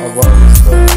I was the